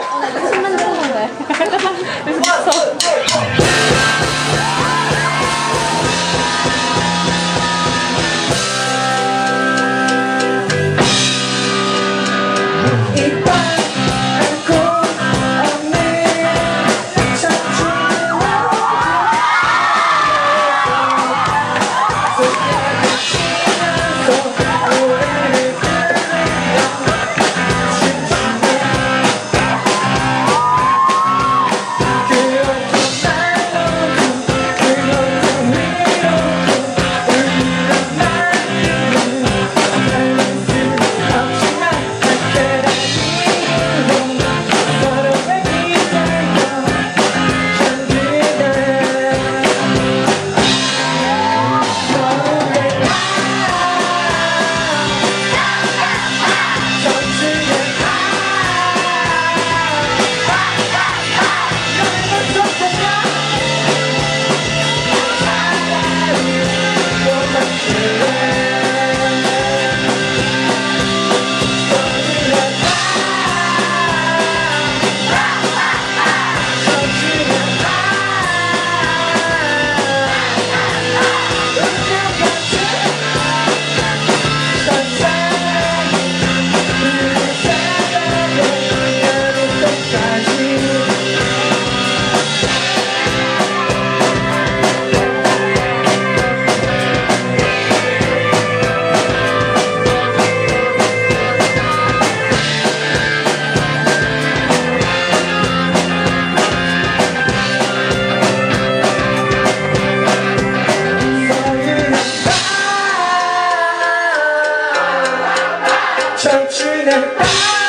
10만 원 건데. 그래서 don't you know?